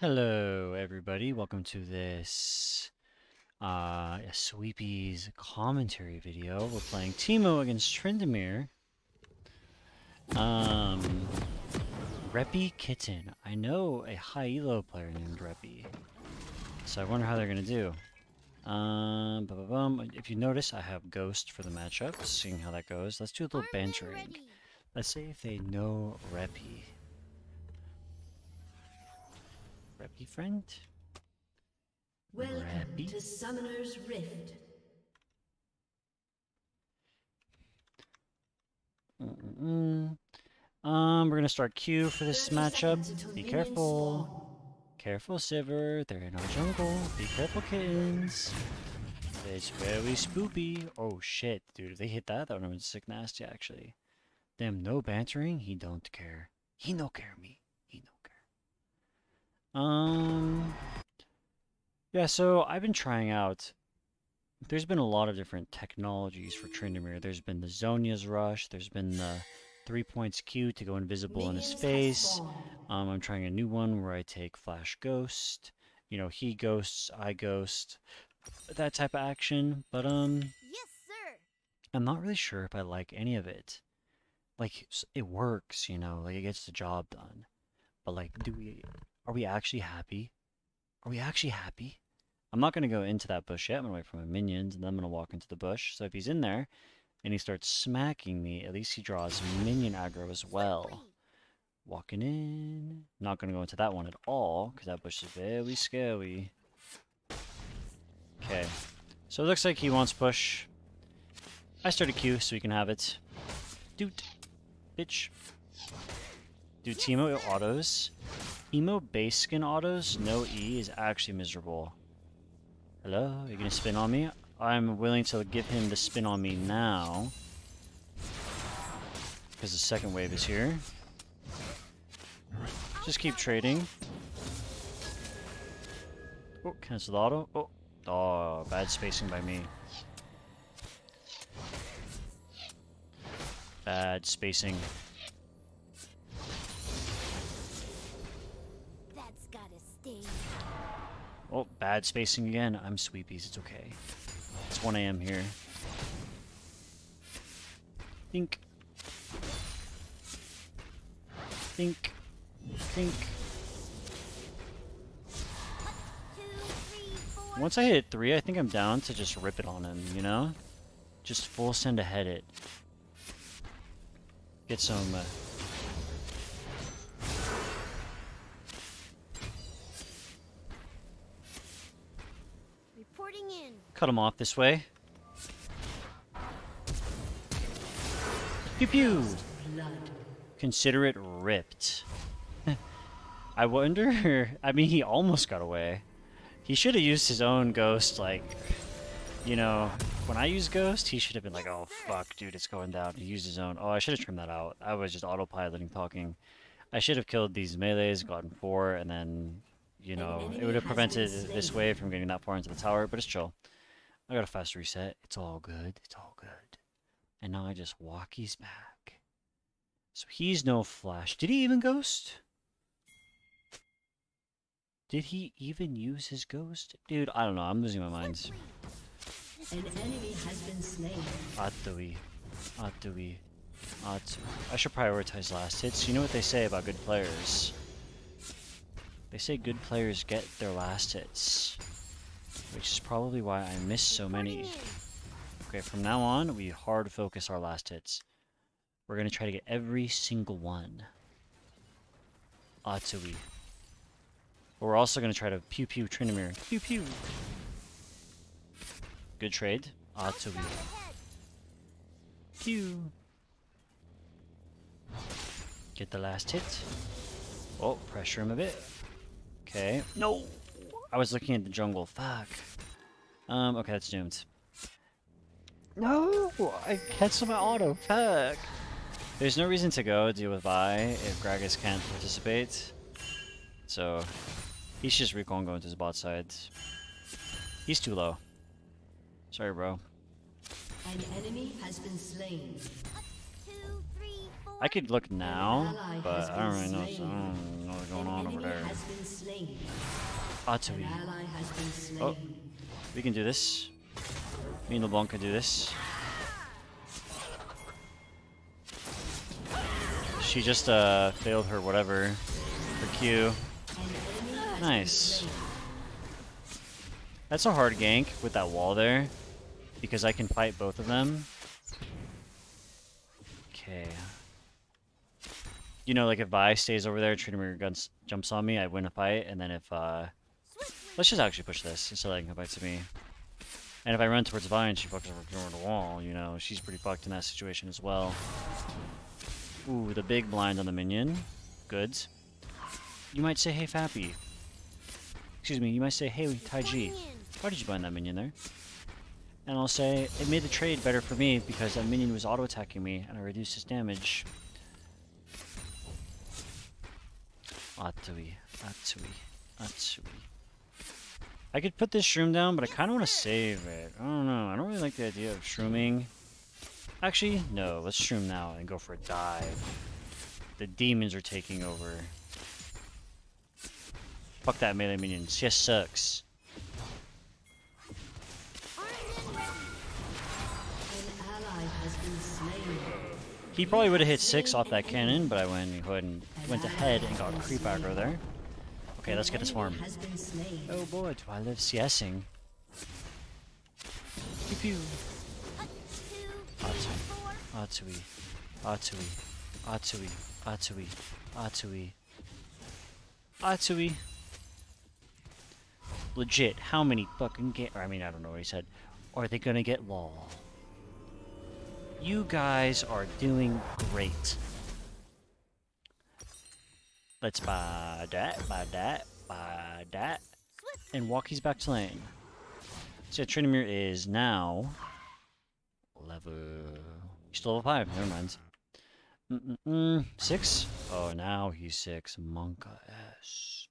Hello, everybody. Welcome to this uh, Sweepies commentary video. We're playing Teemo against Tryndamere. Um, Reppy Kitten. I know a high elo player named Reppy, so I wonder how they're gonna do. Um, ba -ba -bum. if you notice, I have Ghost for the matchup. Seeing how that goes. Let's do a little bantering. Let's see if they know Reppy. Reppy friend? Welcome Reppy? to Summoner's Rift. Mm-mm-mm. Um, we're gonna start Q for this matchup. Be careful. spawn. Careful, Sivir. They're in our jungle. Be careful, kittens. It's very spoopy. Oh shit, dude. If they hit that, that would have been sick nasty, actually. Them no bantering. He don't care. He no care me. He no care. Um. Yeah, so I've been trying out. There's been a lot of different technologies for Tryndamere. There's been the Zhonya's Rush. There's been the three points Q to go invisible in his face. Um, I'm trying a new one where I take Flash Ghost. You know, he ghosts, I ghost. That type of action. But, um, Yes, sir. I'm not really sure if I like any of it. Like, it works, you know, like it gets the job done. But, like, do we, are we actually happy? Are we actually happy? I'm not going to go into that bush yet. I'm going to wait for my minions, and then I'm going to walk into the bush. So if he's in there, and he starts smacking me, at least he draws minion aggro as well. Walking in. Not gonna go into that one at all, because that bush is very scary. Okay. So it looks like he wants push. I started Q, so he can have it. Dude. Bitch. Dude, Teemo autos. Emo base skin autos, no E, is actually miserable. Hello? You're you gonna spin on me? I'm willing to give him the spin on me now. Because the second wave is here. Just keep trading. Oh, cancel auto. Oh, oh, bad spacing by me. Bad spacing. Oh, bad spacing again. I'm sweepies. It's okay. It's 1 a.m. here. Think. Think. Think. Once I hit 3, I think I'm down to just rip it on him, you know? Just full send ahead it. Get some... Uh, cut him off this way. Pew pew! Consider it ripped. I wonder... I mean, he almost got away. He should have used his own ghost, like... You know, when I use ghost, he should have been like, oh fuck, dude, it's going down. He used his own. Oh, I should have trimmed that out. I was just autopiloting, talking. I should have killed these melees, gotten four, and then, you know, it would have prevented this wave from getting that far into the tower, but it's chill. I got a fast reset. It's all good. It's all good. And now I just walkies back. So he's no flash. Did he even ghost? Did he even use his ghost? Dude, I don't know. I'm losing my mind. An enemy has been slain. Atui. Atui. Atui. I should prioritize last hits. You know what they say about good players? They say good players get their last hits. Which is probably why I miss so many. Okay, from now on, we hard focus our last hits. We're gonna try to get every single one. Atsui. But we're also gonna try to pew pew Tryndamere. Pew pew! Good trade. Atsui. Pew! Get the last hit. Oh, pressure him a bit. Okay. No! I was looking at the jungle. Fuck. Um, okay, that's doomed. No! I canceled my auto. Fuck! There's no reason to go deal with Vi if Gragas can't participate. So, he's just recall and going to his bot side. He's too low. Sorry, bro. An enemy has been slain. Two, three, four. I could look now, but I don't really been know, I don't know what's going on over there. Has been slain. Atsui. An ally has been slain. Oh. We can do this. Me and LeBlanc can do this. She just uh failed her whatever. Her Q. An enemy has been Nice. That's a hard gank with that wall there. Because I can fight both of them. Okay. You know, like if Vi stays over there, guns jumps on me, I win a fight, and then if uh. Let's just actually push this so they can come back to me. And if I run towards Vi and she fucks over the wall, you know, she's pretty fucked in that situation as well. Ooh, the big blind on the minion. Goods. You might say, hey, Fappy. Excuse me, you might say, hey, Ty G. Going in. Why did you bind that minion there? And I'll say, it made the trade better for me because that minion was auto-attacking me and I reduced his damage. Atsui, Atsui, Atsui. I could put this shroom down, but I kind of want to save it. I don't know. I don't really like the idea of shrooming. Actually, no. Let's shroom now and go for a dive. The demons are taking over. Fuck that melee minion. She sucks. He probably would have hit six off that cannon, but I went ahead and went ahead and got creep aggro there. Okay, let's get this An farm. enemy has been slain. Oh boy, do I live CSing. Pew pew. A two, Awesome. four. Atsui, Atsui, Atsui, Atsui, Atsui, Atsui. Legit, how many fucking get? I mean, I don't know what he said. Are they gonna get lol? You guys are doing great. Let's buy that, buy that, buy that, and Walkie's back to lane. So Tryndamere is now level. He's still level five. Never mind. Mm-mm-mm. Six. Oh, now he's six. Monka S.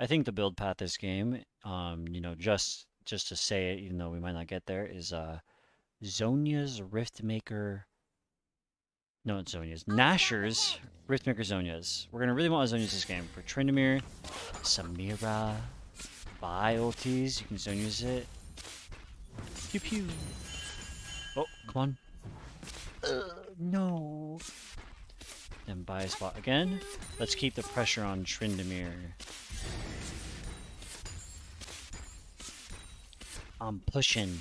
I think the build path this game, um, you know, just just to say it, even though we might not get there, is uh, Zhonya's Riftmaker. No, Zhonya's. Nashor's Riftmaker Zhonya's. We're gonna really want Zhonya's this game for Tryndamere, Samira, Vi ultis. You can Zhonya's it. Pew pew. Oh, come on. Uh, no. Then buy a spot again. Let's keep the pressure on Tryndamere. I'm pushing.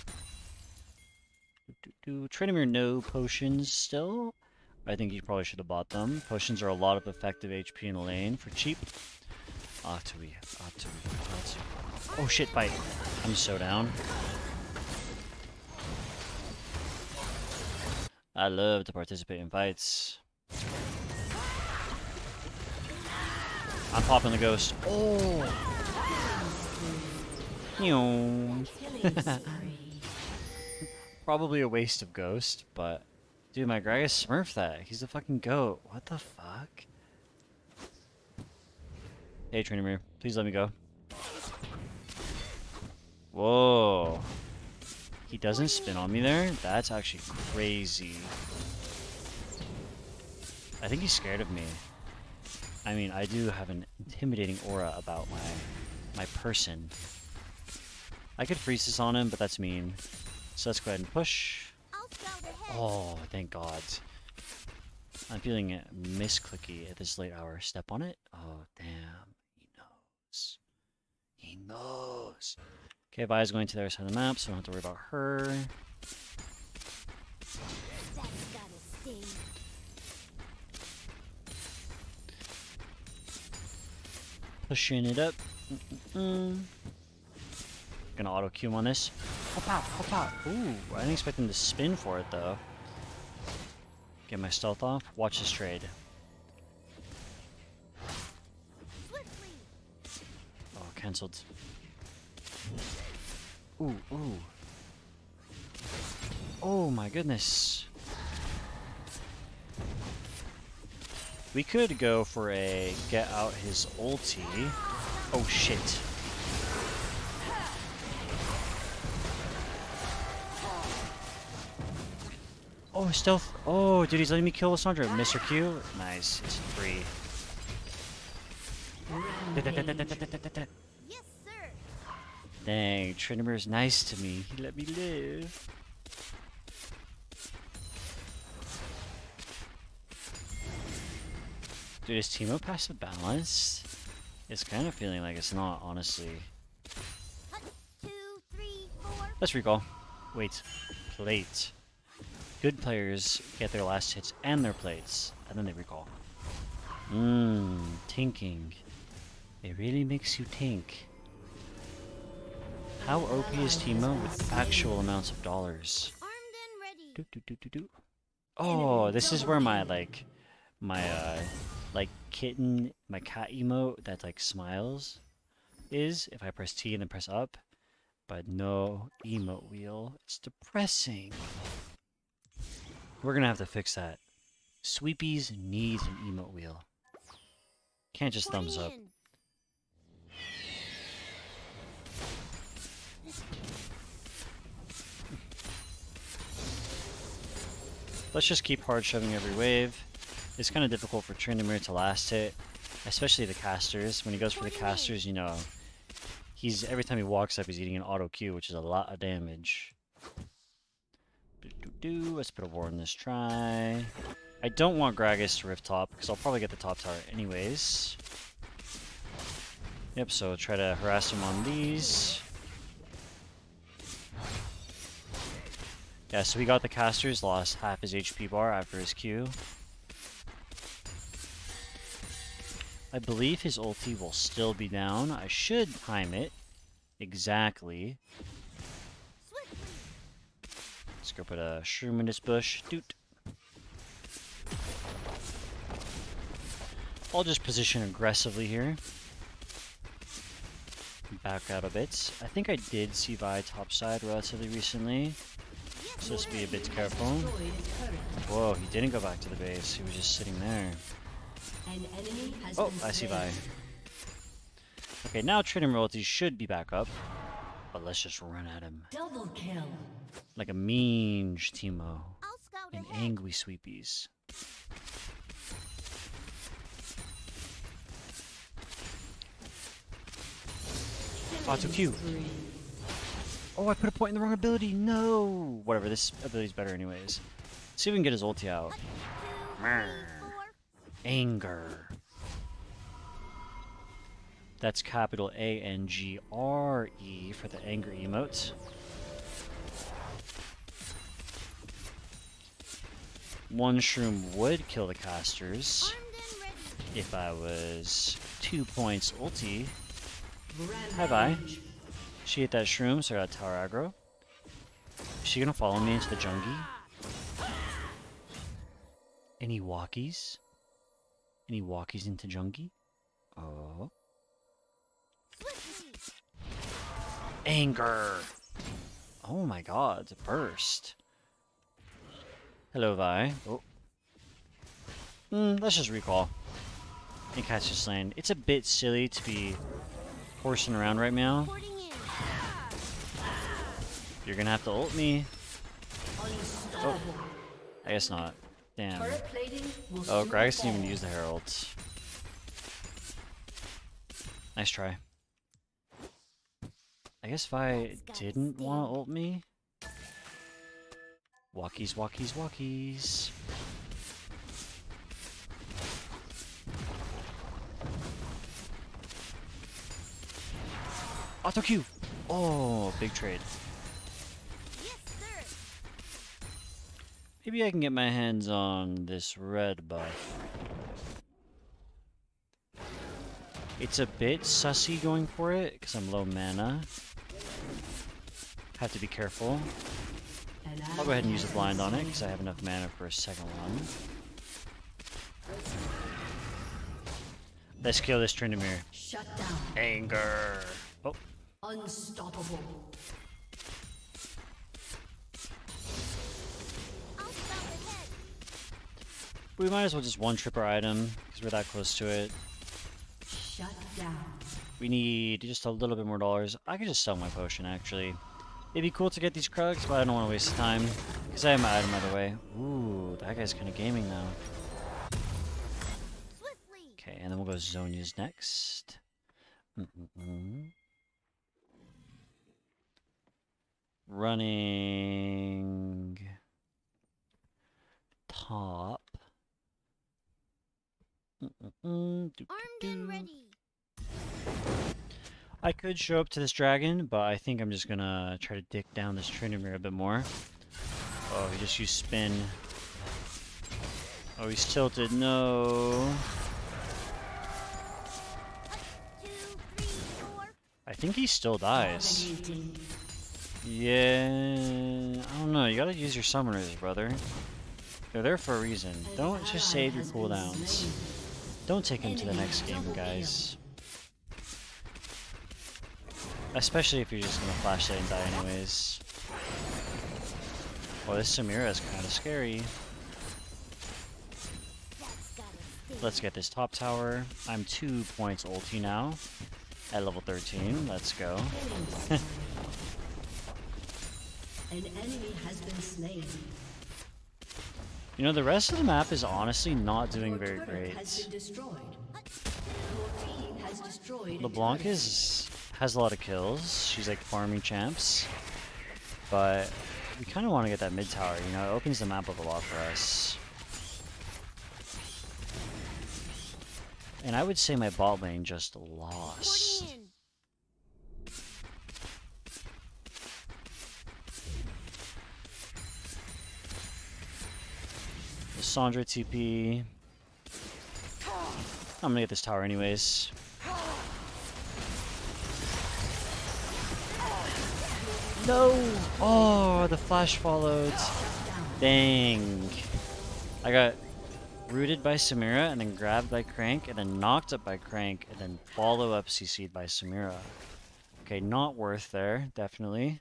Do, do, do. Tryndamere no potions still. I think you probably should have bought them. Potions are a lot of effective HP in the lane for cheap. Atui, Atui, Atui. Oh shit, fight. I'm so down. I love to participate in fights. I'm popping the ghost. Oh! Probably a waste of ghost, but dude, my Gragas smurf that. He's a fucking goat. What the fuck? Hey, trainer Tryndamere, please let me go. Whoa. He doesn't spin on me there? That's actually crazy. I think he's scared of me. I mean, I do have an intimidating aura about my my person. I could freeze this on him, but that's mean. So let's go ahead and push. Oh, thank God. I'm feeling misclicky at this late hour. Step on it. Oh, damn. He knows. He knows. Okay, Vi's going to the other side of the map, so I don't have to worry about her. Pushing it up. Mm-mm-mm. Gonna auto Q on this. Hop out, hop out. Ooh, I didn't expect him to spin for it though. Get my stealth off. Watch this trade. Oh, cancelled. Ooh, ooh. Oh my goodness. We could go for a get out his ulti. Oh shit. Oh, stealth. Oh, dude, he's letting me kill Lissandra. Mr. Q. Nice. It's free. Yes, sir. Dang, Tryndamere's nice to me. He let me live. Dude, is Teemo passive balanced? It's kind of feeling like it's not, honestly. Hut, two, three, four. Let's recall. Wait. Plate. Good players get their last hits and their plates, and then they recall. Mmm, tinking. It really makes you tink. How OP is Teemo with actual amounts of dollars? Do, do, do. Oh, this is where my like my uh like kitten my cat emote that like smiles is if I press T and then press up. But no emote wheel. It's depressing. We're gonna have to fix that. Sweepies needs an emote wheel. Can't just thumbs up. Let's just keep hard shoving every wave. It's kind of difficult for Tryndamere to last hit, especially the casters. When he goes for the casters, you know, he's every time he walks up, he's eating an auto Q, which is a lot of damage. Do. Let's put a ward in this try. I don't want Gragas to rift top, because I'll probably get the top tower anyways. Yep, so try to harass him on these. Yeah, so we got the casters, lost half his HP bar after his Q. I believe his ulti will still be down. I should time it exactly. Let's go put a shroom in this bush. Doot. I'll just position aggressively here. Back out a bit. I think I did see Vi topside relatively recently. So just be a bit careful. destroyed a turret. Whoa, he didn't go back to the base. He was just sitting there. An enemy has Oh, I see. Vi. Okay, now Trinity royalties should be back up. But let's just run at him. Double kill. Like a mean Teemo. I'll scout And ahead. angry sweepies. Oh, Auto Q. Spree. Oh, I put a point in the wrong ability. No. Whatever, this ability's better anyways. See if we can get his ulti out. Hut, two, three, four. Anger. That's capital A N G R E for the anger emote. One shroom would kill the casters Armed and ready. if I was two points ulti. Hi, bye. She hit that shroom, so I got tower aggro. Is she gonna follow me into the jungie? Any walkies? Any walkies into jungie? Oh. Anger! Oh my god, burst. Hello, Vi. Oh. Hmm, let's just recall. And catch this lane. It's a bit silly to be horsing around right now. You're gonna have to ult me. Unstoppable. I guess not. Damn. Oh, Gragas didn't even use the Herald. Nice try. I guess if I didn't want to ult me. Walkies, walkies, walkies. Auto Q! Oh, big trade. Maybe I can get my hands on this red buff. It's a bit sussy going for it, because I'm low mana. Have to be careful. I'll go ahead and use a blind on it, because I have enough mana for a second one. Let's kill this Tryndamere. Shut down. Anger! Oh, Unstoppable. I'll scout ahead. we might as well just one-trip our item, because we're that close to it. We need just a little bit more dollars. I could just sell my potion, actually. It'd be cool to get these Krugs, but I don't want to waste time, Because I have my item out of the way. Ooh, that guy's kind of gaming now. Okay, and then we'll go Zhonya's next. Mm-mm-mm. Running top. Mm-mm-mm, doop, Armed and ready. I could show up to this dragon, but I think I'm just gonna try to dick down this Tryndamere a bit more. Oh, he just used spin. Oh, he's tilted. No. I think he still dies. Yeah, I don't know. You gotta use your summoners, brother. They're there for a reason. Don't just save your cooldowns. Don't take him to the next game, guys. Especially if you're just gonna flash it and die anyways. Well, this Samira is kind of scary. That's gotta stay. Let's get this top tower. I'm two points ulti now. At level 13. Let's go. An enemy has been slain. You know, the rest of the map is honestly not doing very great. Has been destroyed. Your team has destroyed. LeBlanc is has a lot of kills. She's like farming champs. But we kind of want to get that mid tower, you know, it opens the map up a lot for us. And I would say my bot lane just lost. Sandra TP. I'm gonna get this tower anyways. No! Oh, the flash followed. Dang. I got rooted by Samira and then grabbed by Crank and then knocked up by Crank and then follow up CC'd by Samira. Okay, not worth there, definitely.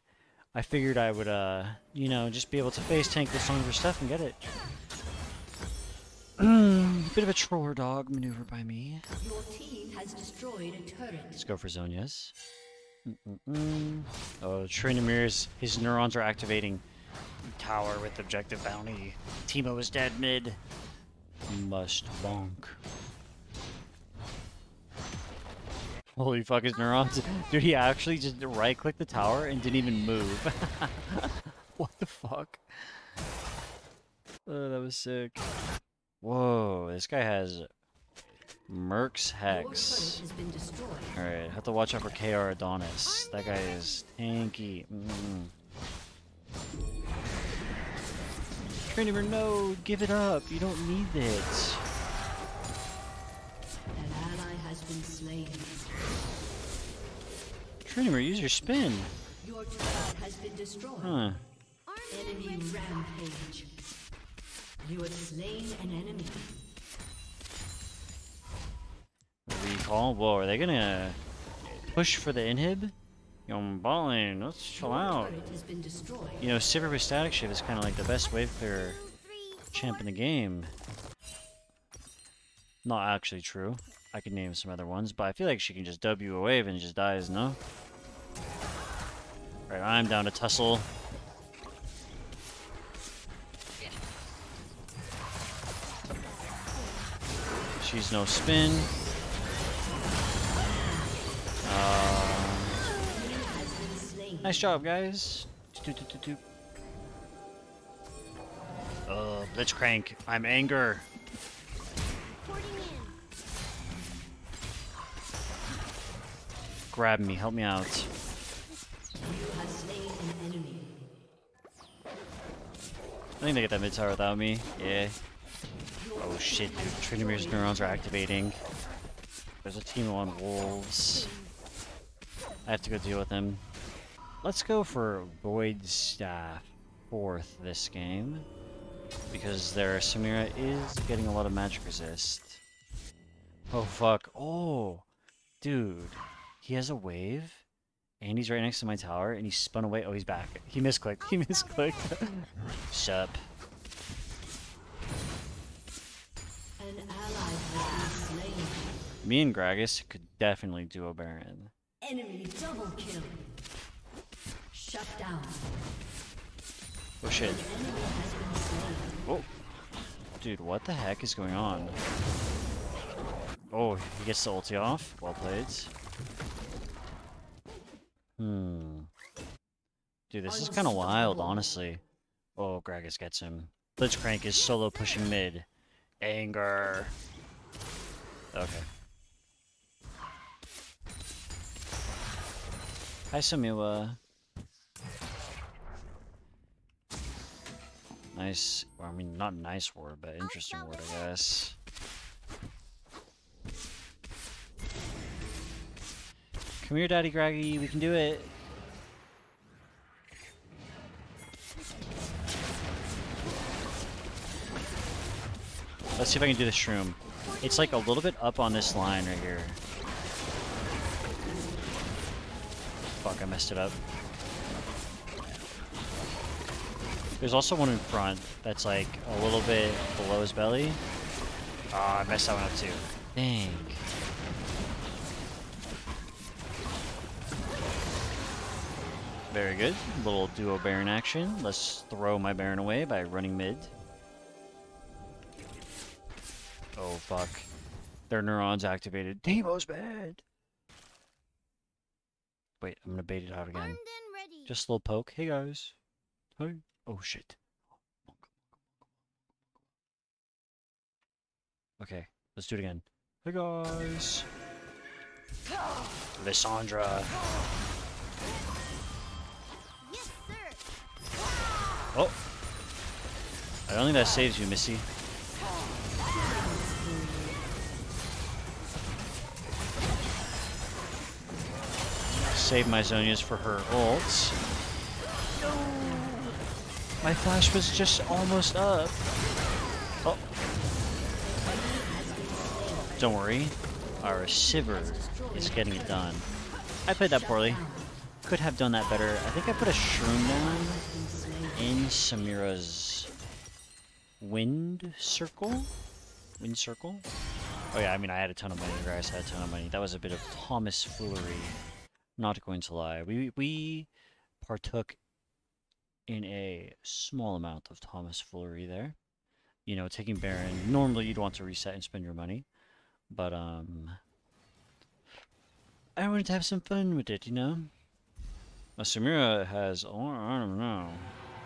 I figured I would, uh, you know, just be able to face tank this Sandra stuff and get it. Bit of a troller dog maneuver by me. Your team has destroyed a turret. Let's go for Zhonya's. Mm-mm-mm. Uh, oh, Tryndamere's, his neurons are activating. Tower with objective bounty. Teemo is dead mid. Must bonk. Holy fuck, his neurons. Dude, he actually just right clicked the tower and didn't even move. what the fuck? Oh, that was sick. Whoa, this guy has Merc's Hex. Alright, have to watch out for KR Adonis. That guy is tanky. Mm. Trainer, no, give it up. You don't need it. An ally has been slain. Trainer, use your spin. Your has been destroyed. Huh. Enemy rampage. You have slain an enemy. Recall. Whoa, are they gonna push for the inhib? Yo, I'm balling. Let's chill out. turret has been destroyed. You know, Sivir with Statikk Shiv is kind of like the best wave clear champ in the game. Not actually true. I could name some other ones, but I feel like she can just W a wave and just dies, no? Right, I'm down to tussle. She's no spin. Nice job, guys. Doot. Uh, Blitzcrank, I'm anger. Grab me, help me out. I think they get that mid tower without me. Yeah. Oh shit, dude. Tryndamere's neurons are activating. There's a team on wolves. I have to go deal with them. Let's go for Void's Staff fourth this game. Because their Samira is getting a lot of magic resist. Oh fuck. Oh! Dude. He has a wave. And he's right next to my tower, and he spun away. Oh, he's back. He misclicked. He misclicked. Sup. An ally has been slain. Me and Gragas could definitely do a Baron. Enemy double kill. Shut down. Oh shit. Oh. Dude, what the heck is going on? Oh, he gets the ulti off. Well played. Hmm. Dude, this is kind of wild, honestly. Oh, Gragas gets him. Blitzcrank is solo pushing mid. Anger. Okay. Hi, Samiwa. Nice, well, I mean, not nice word, but interesting word, I guess. Come here, Daddy Graggy, we can do it. Let's see if I can do the shroom. It's like a little bit up on this line right here. Fuck, I messed it up. There's also one in front that's like a little bit below his belly. Ah, I messed that one up too. Dang. Very good. Little duo Baron action. Let's throw my Baron away by running mid. Oh, fuck. Their neurons activated. Demo's bad! Wait, I'm gonna bait it out again. Armed and ready. Just a little poke. Hey, guys. Hi. Oh, shit. Okay, let's do it again. Hey, guys. Lissandra. Yes, sir. Oh! I don't think that saves you, Missy. Save my Zhonya's for her ults. My flash was just almost up. Oh. Don't worry. Our Sivir is getting it done. I played that poorly. Could have done that better. I think I put a Shroom down in Samira's wind circle? Wind circle? Oh yeah, I mean I had a ton of money, guys had a ton of money. That was a bit of Thomas foolery. Not going to lie. We we partook in a small amount of Thomas foolery there. You know, taking Baron. Normally you'd want to reset and spend your money. But um I wanted to have some fun with it, you know? Now, Samira has, oh, I don't know.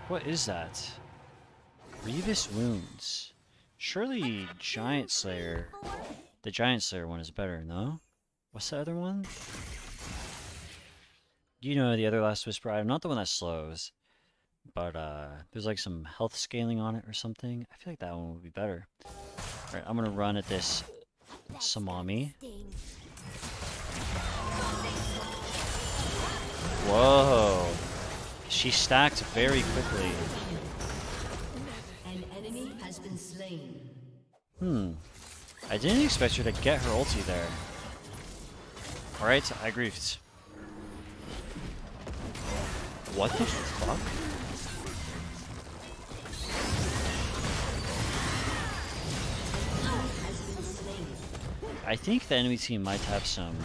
What is that? Grievous Wounds. Surely Giant Slayer, the Giant Slayer one is better, no? What's the other one? You know the other Last Whisper item, not the one that slows. But uh, there's like some health scaling on it or something. I feel like that one would be better. Alright, I'm gonna run at this Samami. Whoa! She stacked very quickly. An enemy has been slain. Hmm. I didn't expect her to get her ulti there. Alright, I griefed. What the fuck? I think the enemy team might have some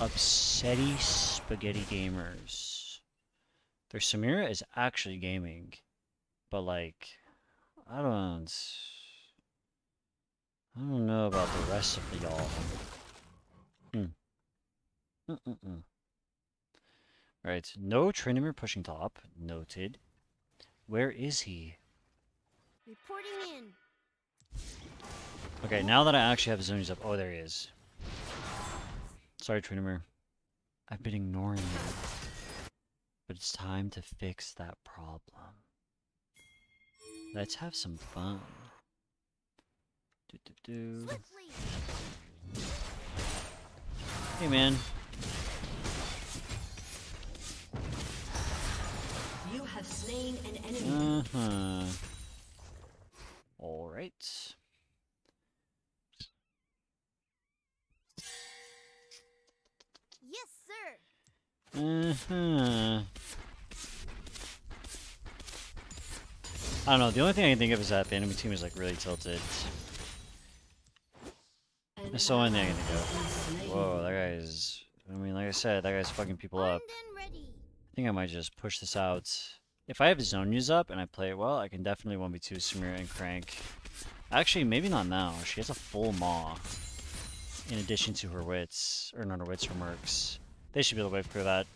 upsetty spaghetti gamers. Their Samira is actually gaming, but like, I don't, I don't know about the rest of the y'all. Hmm. Mm-mm-mm. Right, no Tryndamere pushing top, noted. Where is he? Reporting in. Okay, now that I actually have zonies up, oh, there he is. Sorry, Tryndamere. I've been ignoring you. But it's time to fix that problem. Let's have some fun. Do, do, do. Hey, man. You have slain an enemy. Uh-huh. Alright. Yes, Uh-huh. I don't know, the only thing I can think of is that the enemy team is like really tilted. That's the only thing I can think of. Whoa, that guy is... I mean, like I said, that guy's fucking people up. Armed and ready. I think I might just push this out. If I have Zhonya's up and I play it well, I can definitely 1v2 Samira and Crank. Actually, maybe not now. She has a full Maw. In addition to her wits. Or not her wits, her mercs. They should be able to wait for that.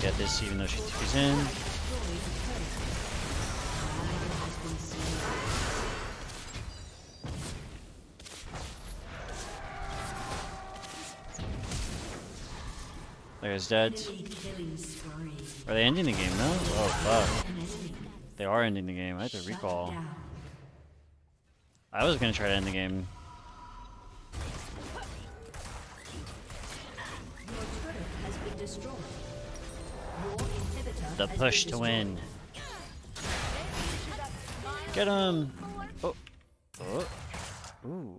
Get this even though she TP's in. There's dead. Are they ending the game now? Oh fuck. They are ending the game. I have to recall. I was gonna try to end the game. The push to win. Get him! Oh. Oh. Ooh.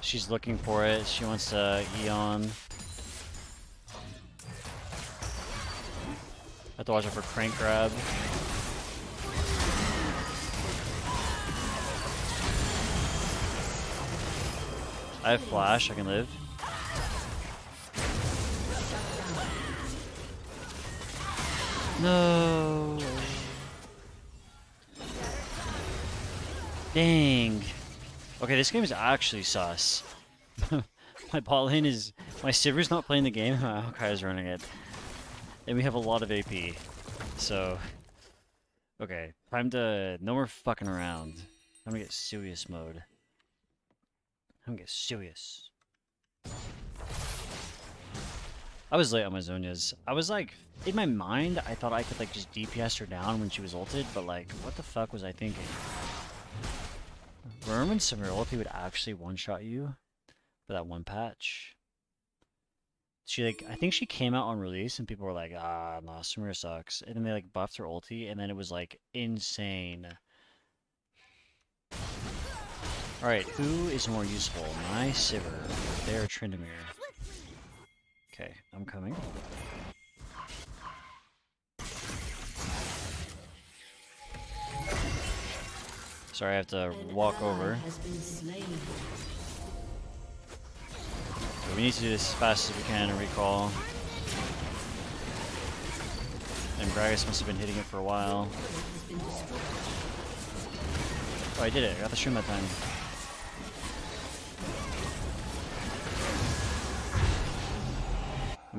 She's looking for it. She wants to Eon. have to watch out for crank grab. I have flash, I can live. No. Dang. Okay, this game is actually sus. my ball lane is... My Sivir's not playing the game, my is running it. And we have a lot of AP. So... Okay, time to... No more fucking around. Time to get serious mode. Time to get serious. I was late on my Zhonya's. I was like, in my mind, I thought I could like just DPS her down when she was ulted, but like, what the fuck was I thinking? When Samira ulti would actually one-shot you for that one patch? She like, I think she came out on release and people were like, ah, no, Samira sucks. And then they like buffed her ulti and then it was like insane. Alright, who is more useful? My Sivir, their Tryndamere. Okay, I'm coming. Sorry, I have to walk over. we need to do this as fast as we can and recall. And Gragas must have been hitting it for a while. Oh, I did it. I got the stream that time.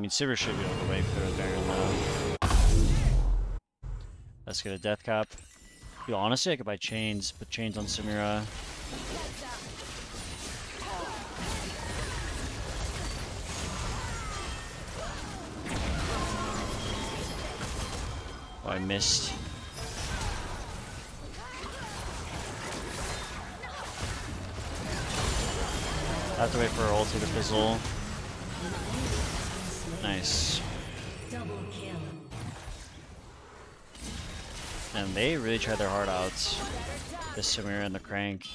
Mean, Sivir should be able to wait for the Baron now. Let's get a death cap. Yo, honestly, I could buy chains, put chains on Samira. Oh, I missed. I have to wait for her ulti to fizzle. Nice. And they really tried their heart out. The Samira and the Crank.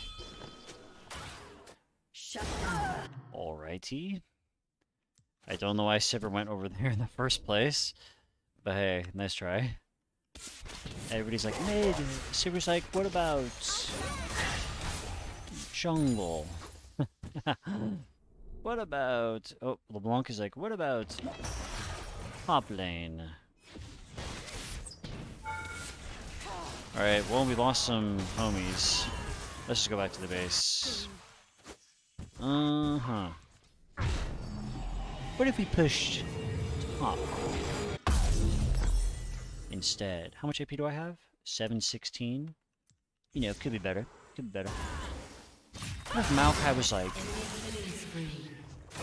Alrighty. I don't know why Sivir went over there in the first place. But hey, nice try. Everybody's like, mid. Sivir's like, what about jungle? what about... Oh, LeBlanc is like, what about top lane? Alright, well, we lost some homies. Let's just go back to the base. Uh-huh. What if we pushed top instead? How much AP do I have? 716? You know, could be better. Could be better. What if Maokai was like,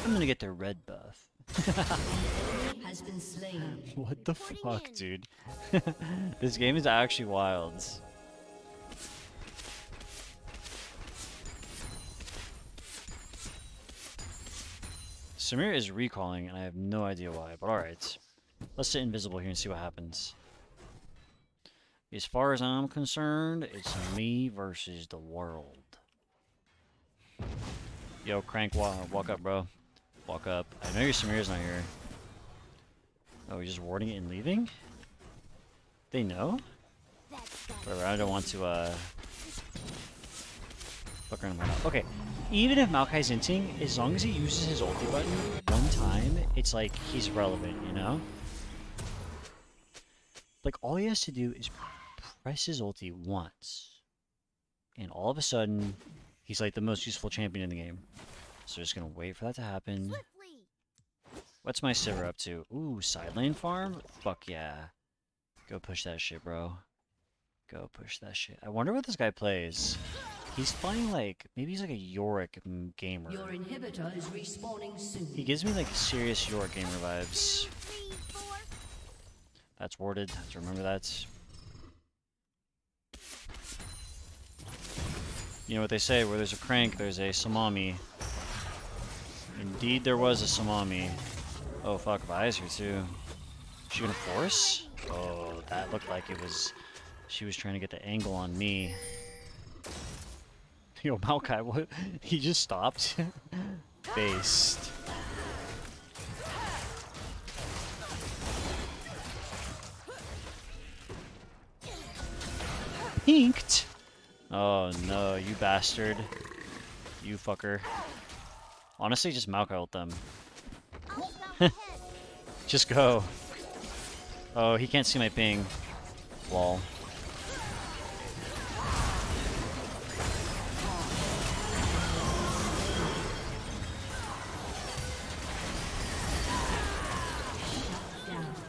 I'm gonna get the red buff. what the fuck, dude? this game is actually wild. Samir is recalling, and I have no idea why, but alright. Let's sit invisible here and see what happens. As far as I'm concerned, it's me versus the world. Yo, Crank, walk, walk up, bro. Walk up. I know your Samir's not here. Oh, he's just warding it and leaving? They know? Whatever, I don't want to, uh... Fuck around with Okay, even if Maokai's inting, as long as he uses his ulti button one time, it's like he's relevant, you know? Like all he has to do is press his ulti once. And all of a sudden, he's like the most useful champion in the game. So we're just gonna wait for that to happen. What's my Sivir up to? Ooh, side lane farm? Fuck yeah. Go push that shit, bro. Go push that shit. I wonder what this guy plays. He's playing like, maybe he's like a Yorick mm, gamer. Your inhibitor is respawning soon. He gives me like serious Yorick gamer vibes. Two, three, four. That's warded. Have to remember that. You know what they say, where there's a crank, there's a samami. Indeed, there was a samami. Oh fuck, Vi's here too. She gonna force? Oh, that looked like it was... She was trying to get the angle on me. Yo, Maokai, what? He just stopped? Based. Pinked? Oh no, you bastard. You fucker. Honestly, just ult them. I'll stop ahead. Just go. Oh, he can't see my ping. Lol.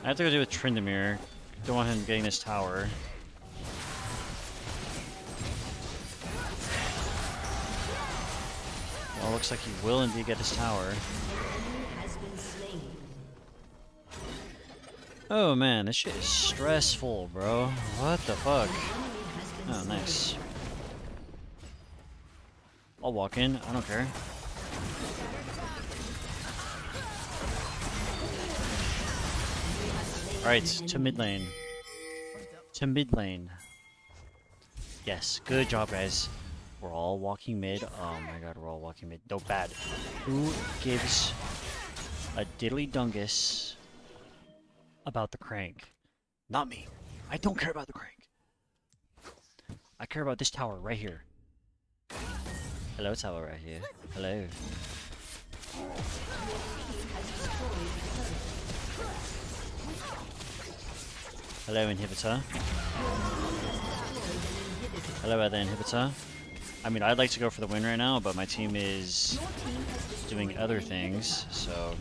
I have to go do with Tryndamere. Don't want him getting this tower. Looks like he will indeed get this tower. Oh man, this shit is stressful, bro. What the fuck? Oh, nice. I'll walk in, I don't care. Alright, to mid lane. To mid lane. Yes, good job, guys. We're all walking mid. Oh my god, we're all walking mid. No, bad. Who gives a diddly dungus about the crank? Not me. I don't care about the crank. I care about this tower right here. Hello, tower right here. Hello. Hello, inhibitor. Hello, other inhibitor. I mean, I'd like to go for the win right now, but my team is doing other things, so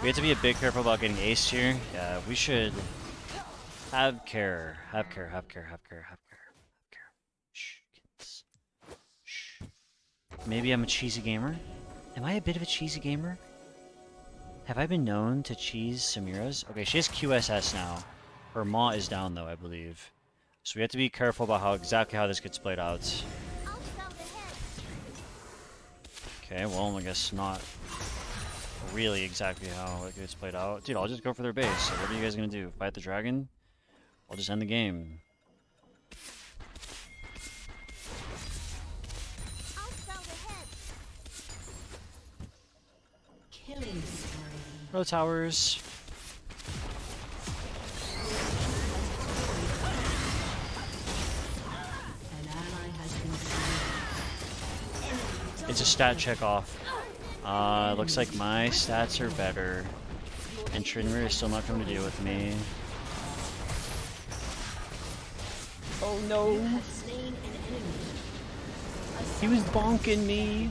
we have to be a bit careful about getting aced here. Yeah, we should have care, have care, have care, have care, have care, have care. Shh, kids. Shh. Maybe I'm a cheesy gamer. Am I a bit of a cheesy gamer? Have I been known to cheese Samira's? Okay, she has QSS now. Her ma is down though, I believe. So we have to be careful about how exactly how this gets played out. I'll scout ahead. Okay, well, I guess not really exactly how it gets played out. Dude, I'll just go for their base. So what are you guys gonna do? Fight the dragon? I'll just end the game. I'll scout ahead. Killing. Hello, towers. It's a stat check off. Uh, looks like my stats are better. And Tryndamere is still not coming to deal with me. Oh no! Slain an enemy. He was bonking me!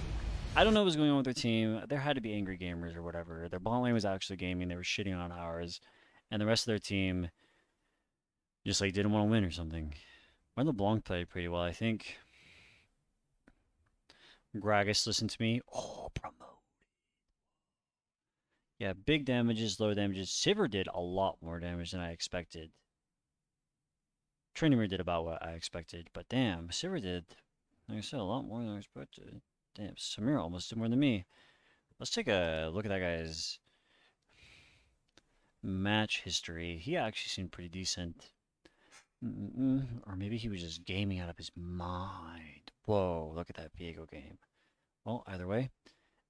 I don't know what was going on with their team. There had to be angry gamers or whatever. Their bot lane was actually gaming. They were shitting on ours. And the rest of their team just like didn't want to win or something. When LeBlanc played pretty well, I think. Gragas listen to me. Oh, promote. Yeah, big damages, low damages. Sivir did a lot more damage than I expected. Tryndamere did about what I expected, but damn, Sivir did, like I said, a lot more than I expected. Damn, Samir almost did more than me. Let's take a look at that guy's match history. He actually seemed pretty decent. Mm-mm-mm. Or maybe he was just gaming out of his mind. Whoa, look at that Viego game. Well, either way,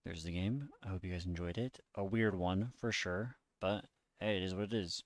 there's the game. I hope you guys enjoyed it. A weird one, for sure, but hey, it is what it is.